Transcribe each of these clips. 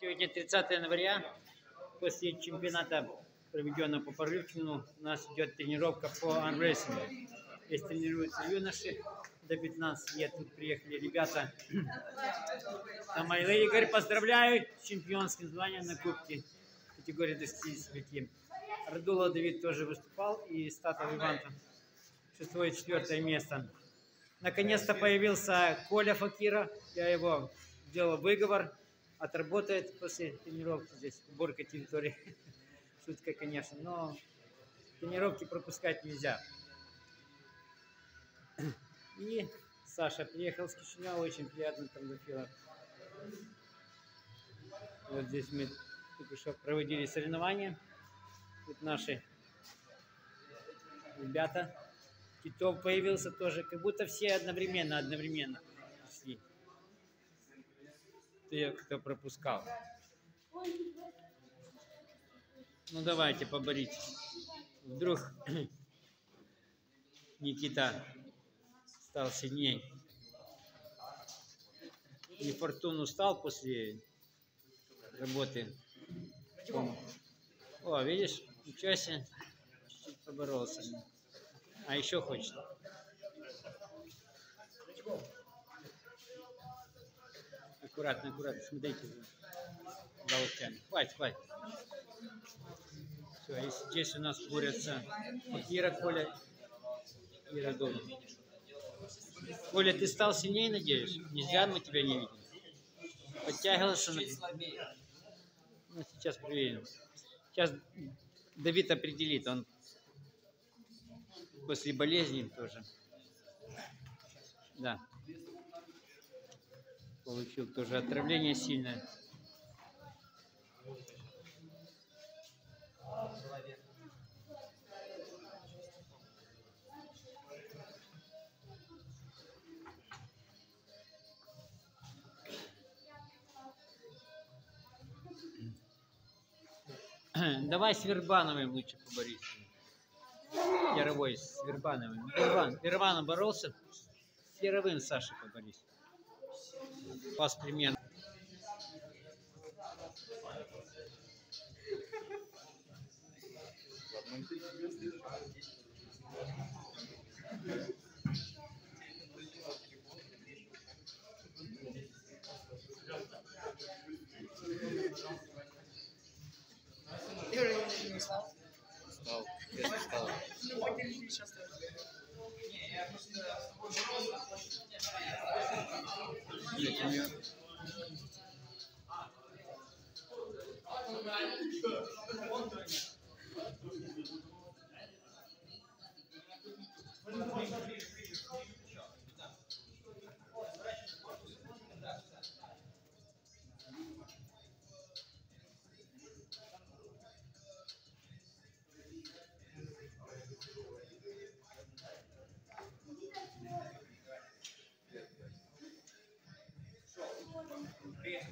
Сегодня 30 января. После чемпионата, проведенного по Порывкину, у нас идет тренировка по анрейсингу. Здесь тренируются юноши до 15 лет. Тут приехали ребята. Самойлы Игорь, поздравляю с чемпионским званием на Кубке категории до 65. Радула Давид тоже выступал и Статов Иван шестое и четвертое место. Наконец-то появился Коля Факира. Я его сделал выговор отработает после тренировки здесь, уборка территории. Шутка, конечно, но тренировки пропускать нельзя. И Саша приехал с Кишинева, очень приятно там Гафила. Вот здесь мы только что проводили соревнования. Тут наши ребята. Китов появился тоже, как будто все одновременно, одновременно шли те, кто пропускал. Ну давайте поборитесь. Вдруг Никита стал сильнее. И Фортун устал после работы. О, видишь, ничего себе, чуть-чуть поборолся. А еще хочет. Аккуратно, аккуратно, смотрите локтями. Хватит, хватит. Все, и здесь у нас борются Ира, Коля и Радон. Коля, ты стал сильнее, надеюсь? Нельзя мы тебя не видим. Подтягивался на... Ну, сейчас проверим. Сейчас Давид определит, он после болезни тоже. Да получил тоже отравление сильное. Давай с Вербановым лучше поборись. Яровой с Вербановым. Вербан, Вербанов боролся. С Яровым Сашей поборись пас. Стал. Стал. Стал. Не, я просто 的。Например.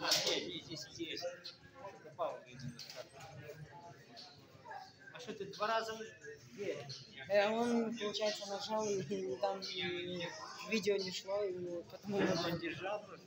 А, нет, нет, здесь есть. Попал, два раза? Э, он, получается, нажал, и, там видео не шло, и потому Он держал просто.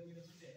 lagi di sini.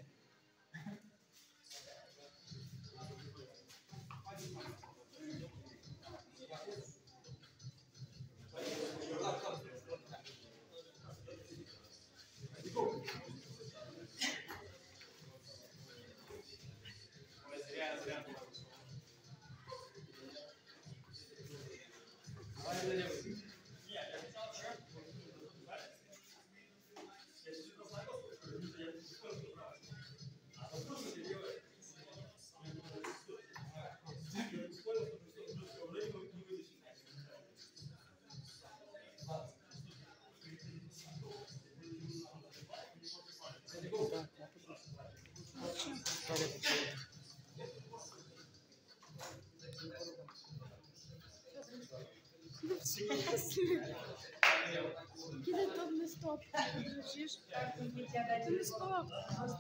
Kiedy to wystąpi? Wrócisz? To wystąpi. Просто.